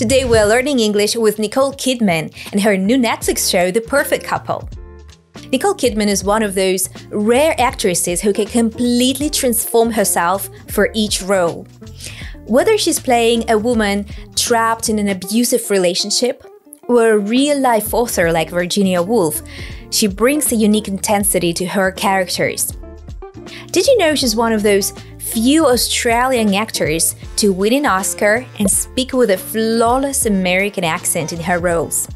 Today we're learning English with Nicole Kidman and her new Netflix show, The Perfect Couple. Nicole Kidman is one of those rare actresses who can completely transform herself for each role. Whether she's playing a woman trapped in an abusive relationship or a real life author like Virginia Woolf, she brings a unique intensity to her characters. Did you know she's one of those few Australian actors to win an Oscar and speak with a flawless American accent in her roles?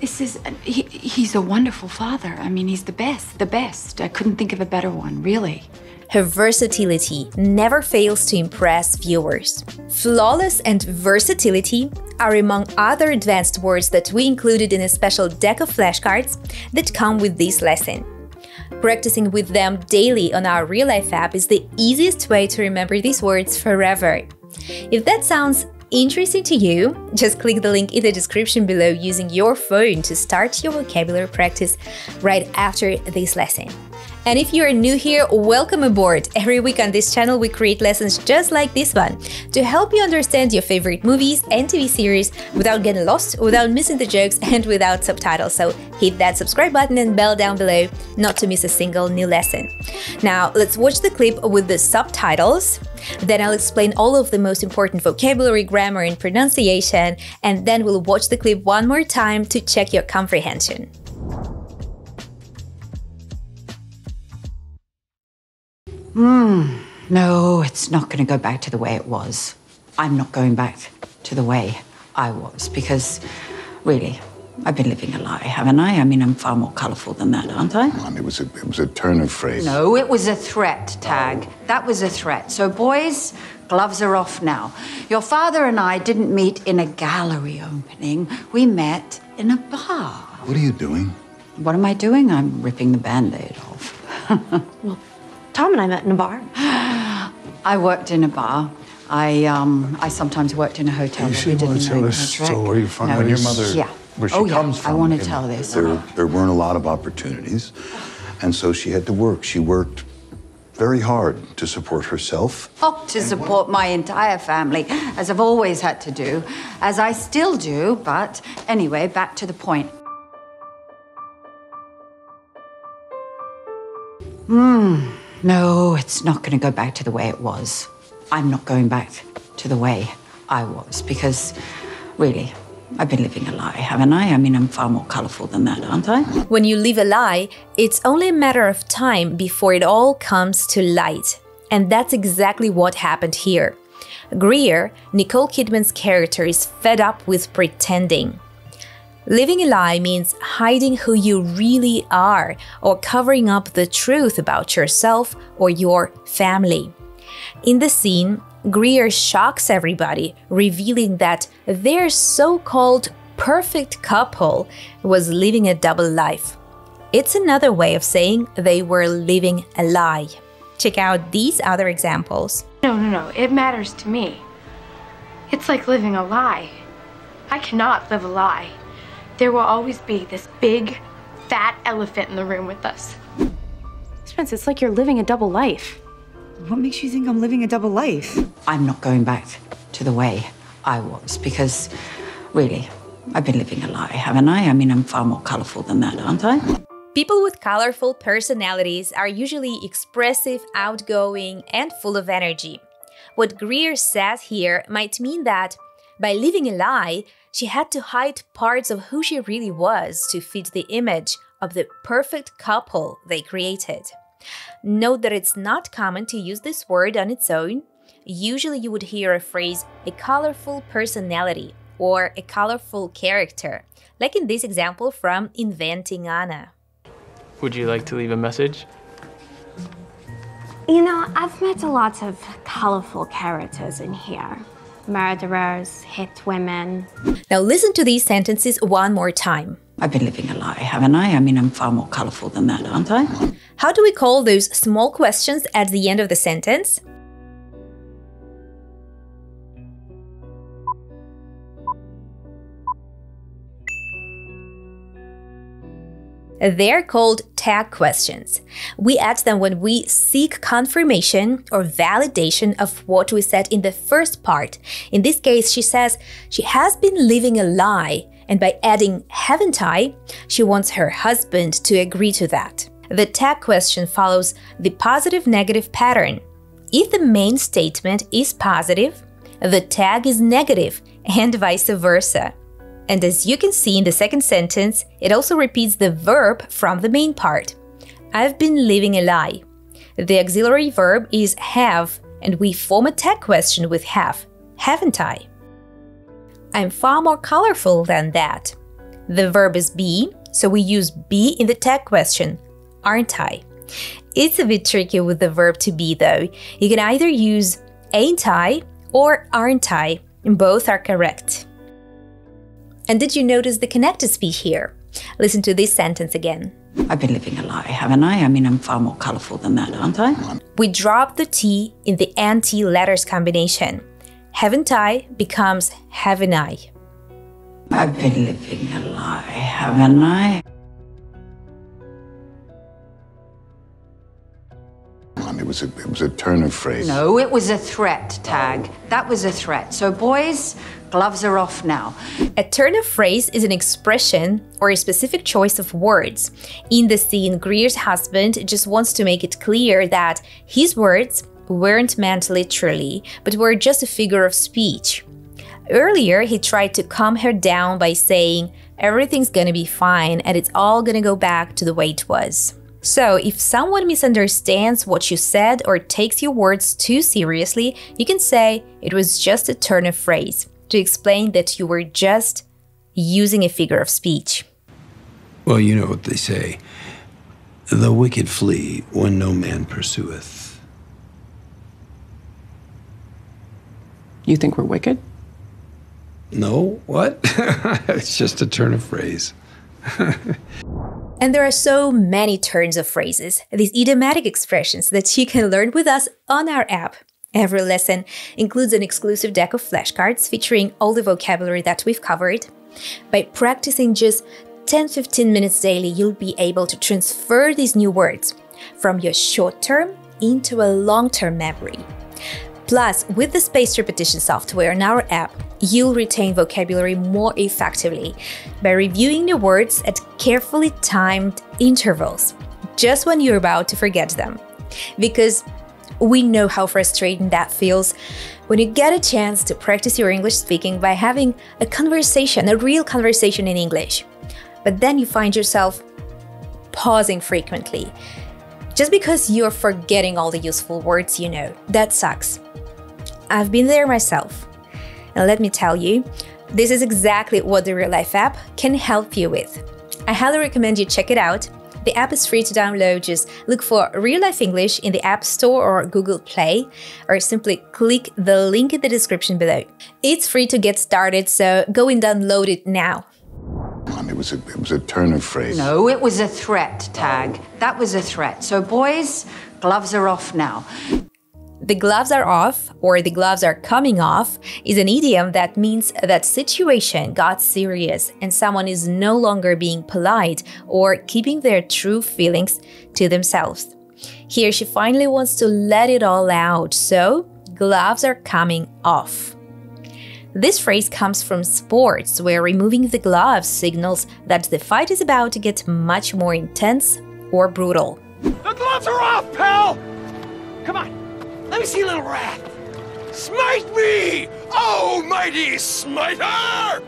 This is, he, he's a wonderful father. I mean, he's the best, the best. I couldn't think of a better one, really. Her versatility never fails to impress viewers. Flawless and versatility are among other advanced words that we included in a special deck of flashcards that come with this lesson. Practicing with them daily on our real life app is the easiest way to remember these words forever. If that sounds interesting to you, just click the link in the description below using your phone to start your vocabulary practice right after this lesson. And if you are new here, welcome aboard! Every week on this channel, we create lessons just like this one to help you understand your favorite movies and TV series without getting lost, without missing the jokes, and without subtitles. So hit that subscribe button and bell down below not to miss a single new lesson. Now, let's watch the clip with the subtitles. Then I'll explain all of the most important vocabulary, grammar, and pronunciation, and then we'll watch the clip one more time to check your comprehension. Hmm. No, it's not going to go back to the way it was. I'm not going back to the way I was because, really, I've been living a lie, haven't I? I mean, I'm far more colourful than that, aren't I? Come on, it was a it was a turn of phrase. No, it was a threat, Tag. That was a threat. So, boys, gloves are off now. Your father and I didn't meet in a gallery opening. We met in a bar. What are you doing? What am I doing? I'm ripping the band-aid off. well, Tom and I met in a bar. I worked in a bar. I um I sometimes worked in a hotel. You but sure we want to tell make this story from No, when your mother, Yeah. where she oh, yeah. from? I want to tell this. There, there weren't a lot of opportunities, and so she had to work. She worked very hard to support herself. Oh, to support my entire family, as I've always had to do, as I still do. But anyway, back to the point. Hmm. No, it's not going to go back to the way it was. I'm not going back to the way I was because, really, I've been living a lie, haven't I? I mean, I'm far more colourful than that, aren't I? When you live a lie, it's only a matter of time before it all comes to light. And that's exactly what happened here. Greer, Nicole Kidman's character, is fed up with pretending. Living a lie means hiding who you really are or covering up the truth about yourself or your family. In the scene, Greer shocks everybody, revealing that their so called perfect couple was living a double life. It's another way of saying they were living a lie. Check out these other examples. No, no, no. It matters to me. It's like living a lie. I cannot live a lie. There will always be this big, fat elephant in the room with us. Spence, it's like you're living a double life. What makes you think I'm living a double life? I'm not going back to the way I was because, really, I've been living a lie, haven't I? I mean, I'm far more colourful than that, aren't I? People with colorful personalities are usually expressive, outgoing, and full of energy. What Greer says here might mean that by living a lie, she had to hide parts of who she really was to fit the image of the perfect couple they created. Note that it's not common to use this word on its own. Usually, you would hear a phrase, a colorful personality, or a colorful character, like in this example from Inventing Anna. Would you like to leave a message? You know, I've met a lot of colorful characters in here murderers, hit women. Now, listen to these sentences one more time. I've been living a lie, haven't I? I mean, I'm far more colourful than that, aren't I? How do we call those small questions at the end of the sentence? They're called tag questions. We add them when we seek confirmation or validation of what we said in the first part. In this case, she says she has been living a lie, and by adding haven't I, she wants her husband to agree to that. The tag question follows the positive negative pattern. If the main statement is positive, the tag is negative, and vice versa. And as you can see in the second sentence, it also repeats the verb from the main part. I've been living a lie. The auxiliary verb is have, and we form a tag question with have, haven't I? I'm far more colorful than that. The verb is be, so we use be in the tag question, aren't I? It's a bit tricky with the verb to be though. You can either use ain't I or aren't I, and both are correct. And did you notice the connected speech here? Listen to this sentence again. I've been living a lie, haven't I? I mean, I'm far more colorful than that, aren't I? We drop the T in the NT letters combination. Haven't I becomes haven't I. I've been living a lie, haven't I? Um, it was a, it was a turn of phrase. No, it was a threat, Tag. That was a threat. So, boys, gloves are off now. A turn of phrase is an expression or a specific choice of words. In the scene, Greer's husband just wants to make it clear that his words weren't meant literally, but were just a figure of speech. Earlier, he tried to calm her down by saying, Everything's gonna be fine and it's all gonna go back to the way it was. So, if someone misunderstands what you said or takes your words too seriously, you can say it was just a turn of phrase to explain that you were just using a figure of speech. Well, you know what they say the wicked flee when no man pursueth. You think we're wicked? No, what? it's just a turn of phrase. And there are so many turns of phrases, these idiomatic expressions that you can learn with us on our app. Every lesson includes an exclusive deck of flashcards featuring all the vocabulary that we've covered. By practicing just 10 15 minutes daily, you'll be able to transfer these new words from your short term into a long term memory. Plus, with the spaced repetition software in our app, you'll retain vocabulary more effectively by reviewing the words at carefully timed intervals, just when you're about to forget them. Because we know how frustrating that feels when you get a chance to practice your English speaking by having a conversation, a real conversation in English. But then you find yourself pausing frequently just because you're forgetting all the useful words you know. That sucks. I've been there myself. And let me tell you, this is exactly what the Real Life app can help you with. I highly recommend you check it out. The app is free to download. Just look for Real Life English in the App Store or Google Play, or simply click the link in the description below. It's free to get started, so go and download it now. It was a, it was a turn of phrase. No, it was a threat, Tag. That was a threat. So, boys, gloves are off now. The gloves are off, or the gloves are coming off, is an idiom that means that situation got serious and someone is no longer being polite or keeping their true feelings to themselves. Here she finally wants to let it all out, so gloves are coming off. This phrase comes from sports, where removing the gloves signals that the fight is about to get much more intense or brutal. The gloves are off, pal! Come on, let see little rat! Smite me, oh mighty smiter!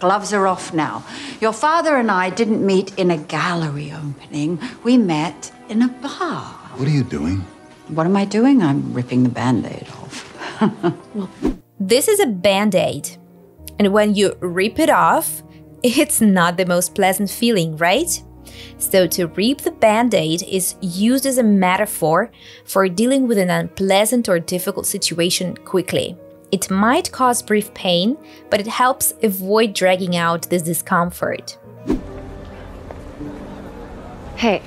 Gloves are off now. Your father and I didn't meet in a gallery opening, we met in a bar. What are you doing? What am I doing? I'm ripping the band aid off. This is a band aid. And when you rip it off, it's not the most pleasant feeling, right? So, to rip the band aid is used as a metaphor for dealing with an unpleasant or difficult situation quickly. It might cause brief pain, but it helps avoid dragging out this discomfort. Hey,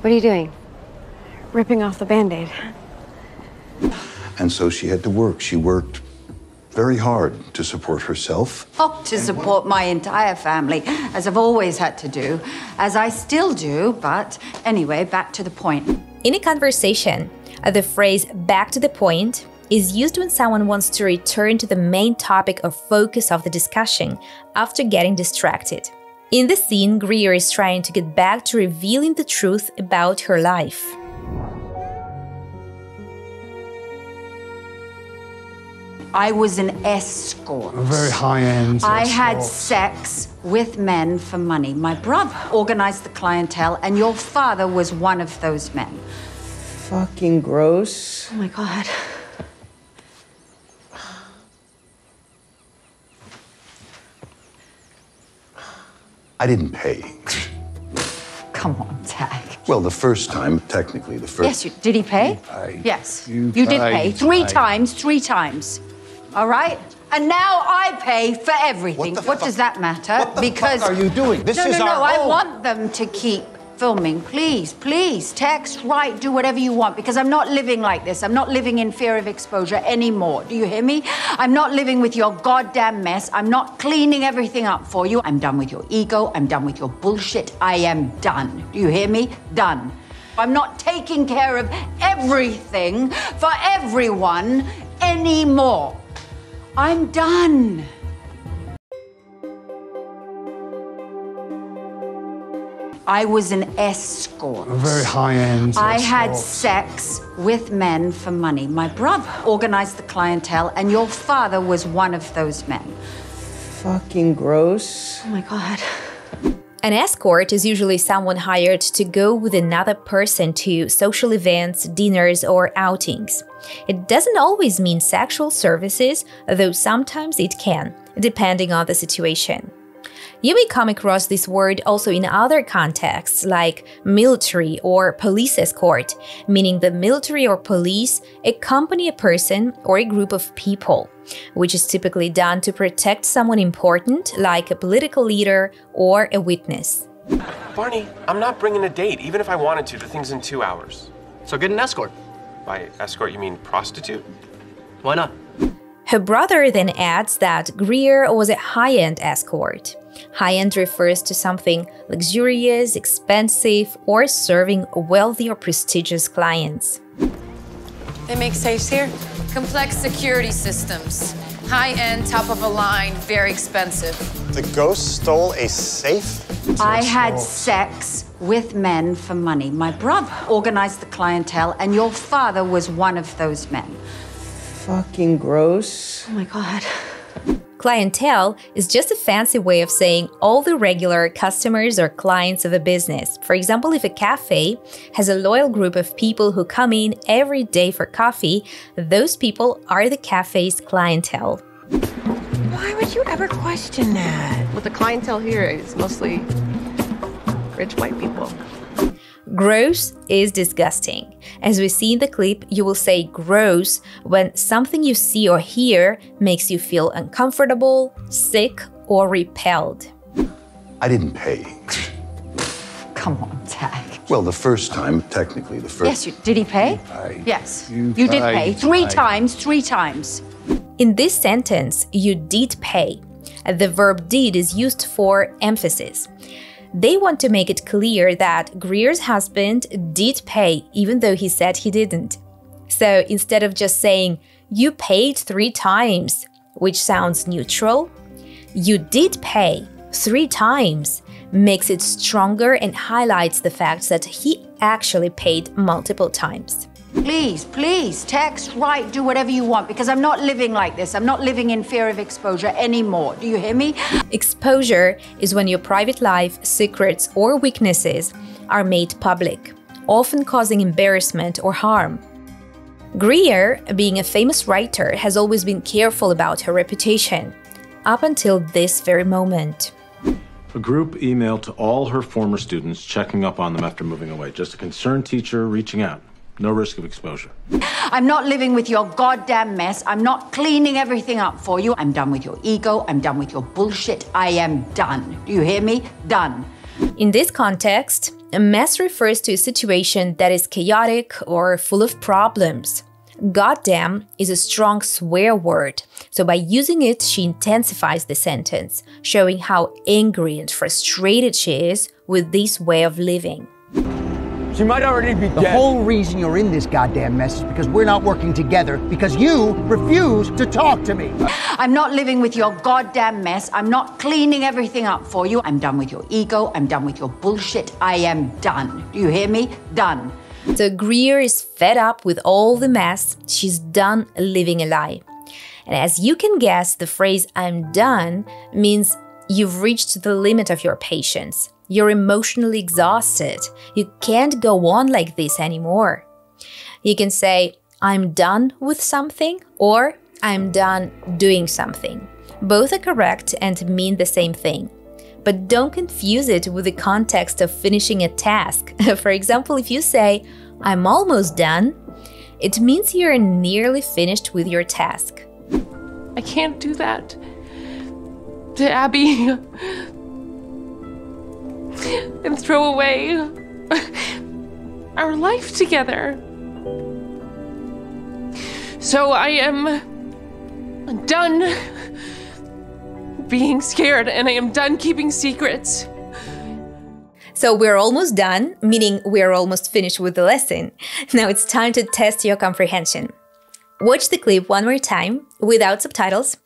what are you doing? Ripping off the band aid. And so she had to work. She worked very hard to support herself. Oh, to support my entire family, as I've always had to do, as I still do, but anyway, back to the point. In a conversation, uh, the phrase back to the point is used when someone wants to return to the main topic or focus of the discussion after getting distracted. In the scene, Greer is trying to get back to revealing the truth about her life. I was an escort. A very high end. I had sex with men for money. My brother organized the clientele, and your father was one of those men. Fucking gross. Oh my god. I didn't pay. Come on, Tag. Well, the first time, technically, the first. Yes, you, did he pay? I- yes. You did paid. pay. Three I- times, three times. All right? And now I pay for everything. What What, does that matter? what because are you doing? This no, is no, no. I home. want them to keep filming. Please, please, text, write, do whatever you want because I'm not living like this. I'm not living in fear of exposure anymore. Do you hear me? I'm not living with your goddamn mess. I'm not cleaning everything up for you. I'm done with your ego. I'm done with your bullshit. I am done. Do you hear me? Done. I'm not taking care of everything for everyone anymore. I'm done. I was an escort. A very high end. I had sex with men for money. My brother organized the clientele, and your father was one of those men. Fucking gross. Oh my god. An escort is usually someone hired to go with another person to social events, dinners, or outings. It doesn't always mean sexual services, though sometimes it can, depending on the situation. You may come across this word also in other contexts, like military or police escort, meaning the military or police accompany a person or a group of people, which is typically done to protect someone important, like a political leader or a witness. Barney, I'm not bringing a date. Even if I wanted to, the thing's in two hours. So get an escort. By escort, you mean prostitute? Why not? Her brother then adds that Greer was a high end escort. High end refers to something luxurious, expensive, or serving wealthy or prestigious clients. They make safes here? Complex security systems. High end, top of a line, very expensive. The ghost stole a safe? I had sex with men for money. My brother organized the clientele, and your father was one of those men. Fucking gross. Oh my god. Clientele is just a fancy way of saying all the regular customers or clients of a business. For example, if a cafe has a loyal group of people who come in every day for coffee, those people are the cafe's clientele. Why would you ever question that? With the clientele here, it's mostly rich white people. Gross is disgusting. As we see in the clip, you will say gross when something you see or hear makes you feel uncomfortable, sick, or repelled. I didn't pay. Come on, Tag. Well, the first time, technically, the first. Yes, you, did he pay? I- yes. You You did paid. pay. Three I- times, three times. In this sentence, you did pay. The verb did is used for emphasis. They want to make it clear that Greer's husband did pay, even though he said he didn't. So instead of just saying, you paid three times, which sounds neutral, you did pay three times makes it stronger and highlights the fact that he actually paid multiple times. Please, please, text, write, do whatever you want because I'm not living like this. I'm not living in fear of exposure anymore. Do you hear me? Exposure is when your private life, secrets, or weaknesses are made public, often causing embarrassment or harm. Greer, being a famous writer, has always been careful about her reputation, up until this very moment. A group emailed to all her former students checking up on them after moving away. Just a concerned teacher reaching out. No risk of exposure. I'm not living with your goddamn mess. I'm not cleaning everything up for you. I'm done with your ego. I'm done with your bullshit. I am done. Do you hear me? Done. In this context, a mess refers to a situation that is chaotic or full of problems. Goddamn is a strong swear word, so by using it, she intensifies the sentence, showing how angry and frustrated she is with this way of living. She might already be the whole reason you're in this goddamn mess is because we're not working together, because you refuse to talk to me. I'm not living with your goddamn mess. I'm not cleaning everything up for you. I'm done with your ego. I'm done with your bullshit. I am done. Do you hear me? Done. So Greer is fed up with all the mess. She's done living a lie. And as you can guess, the phrase I'm done means you've reached the limit of your patience. You're emotionally exhausted. You can't go on like this anymore. You can say, I'm done with something or I'm done doing something. Both are correct and mean the same thing. But don't confuse it with the context of finishing a task. For example, if you say, I'm almost done, it means you're nearly finished with your task. I can't do that to Abby and throw away our life together. So I am done being scared and I am done keeping secrets. So we're almost done, meaning we're almost finished with the lesson. Now it's time to test your comprehension. Watch the clip one more time without subtitles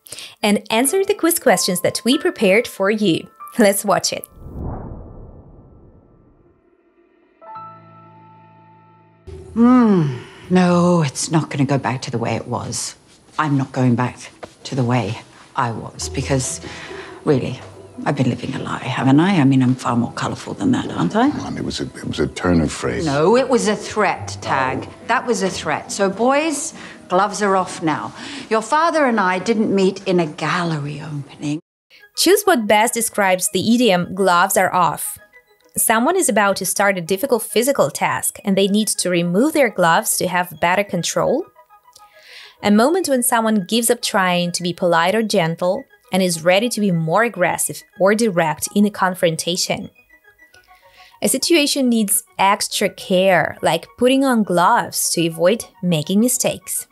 and answer the quiz questions that we prepared for you. Let's watch it. Hmm. No, it's not going to go back to the way it was. I'm not going back to the way I was because, really, I've been living a lie, haven't I? I mean, I'm far more colourful than that, aren't I? Mom, it was a it was a turn of phrase. No, it was a threat, Tag. That was a threat. So, boys, gloves are off now. Your father and I didn't meet in a gallery opening. Choose what best describes the idiom gloves are off. Someone is about to start a difficult physical task and they need to remove their gloves to have better control. A moment when someone gives up trying to be polite or gentle and is ready to be more aggressive or direct in a confrontation. A situation needs extra care, like putting on gloves to avoid making mistakes.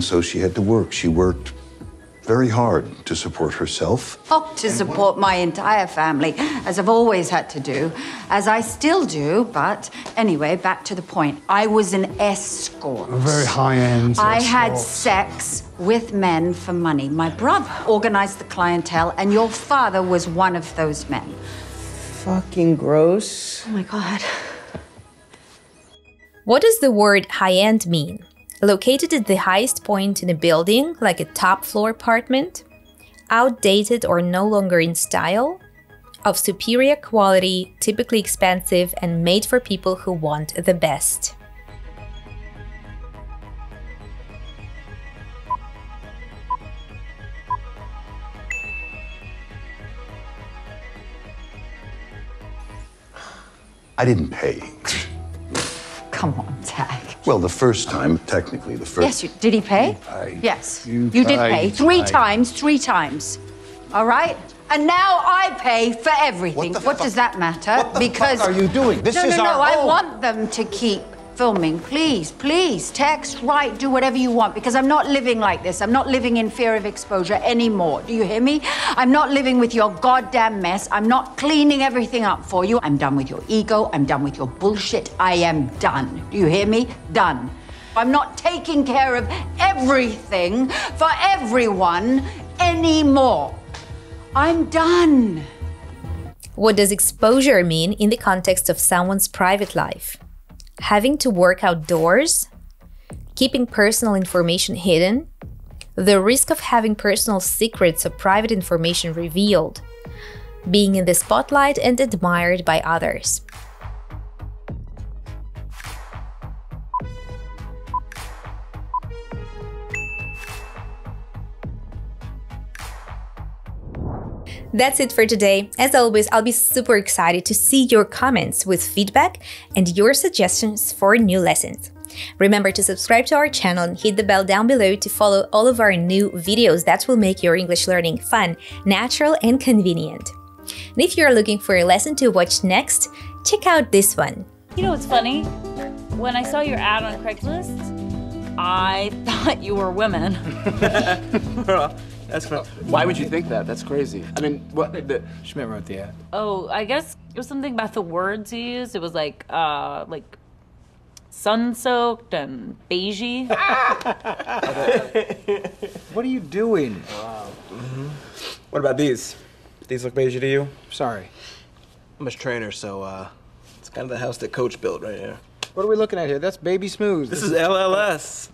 And so she had to work. She worked very hard to support herself. Oh, to support my entire family, as I've always had to do, as I still do. But anyway, back to the point. I was an escort. A very high end. I had sex with men for money. My brother organized the clientele, and your father was one of those men. Fucking gross. Oh my God. What does the word high end mean? Located at the highest point in a building, like a top floor apartment? Outdated or no longer in style? Of superior quality, typically expensive, and made for people who want the best. I didn't pay. Come on, Tag. Well, the first time, technically, the first. Yes, you, did he pay? I- yes. You You did pay. Three tried. times, three times. All right? And now I pay for everything. What, does that matter? What the because fuck are you doing? This no, is no, no. our I home. want them to keep filming. Please, please, text, write, do whatever you want because I'm not living like this. I'm not living in fear of exposure anymore. Do you hear me? I'm not living with your goddamn mess. I'm not cleaning everything up for you. I'm done with your ego. I'm done with your bullshit. I am done. Do you hear me? Done. I'm not taking care of everything for everyone anymore. I'm done. What does exposure mean in the context of someone's private life? Having to work outdoors? Keeping personal information hidden? The risk of having personal secrets or private information revealed? Being in the spotlight and admired by others? That's it for today. As always, I'll be super excited to see your comments with feedback and your suggestions for new lessons. Remember to subscribe to our channel and hit the bell down below to follow all of our new videos that will make your English learning fun, natural, and convenient. And if you're looking for a lesson to watch next, check out this one. You know what's funny? When I saw your ad on Craigslist, I thought you were women. That's funny. Why would you think that? That's crazy. I mean, what? The, Schmidt wrote the ad. Oh, I guess it was something about the words he used. It was like, uh, like sun-soaked and beigey. what are you doing? Wow. Mm-hmm. What about these? These look beige to you? Sorry. I'm his trainer, so uh, it's kind of the house that Coach built right here. What are we looking at here? That's baby smooth. This is LLS.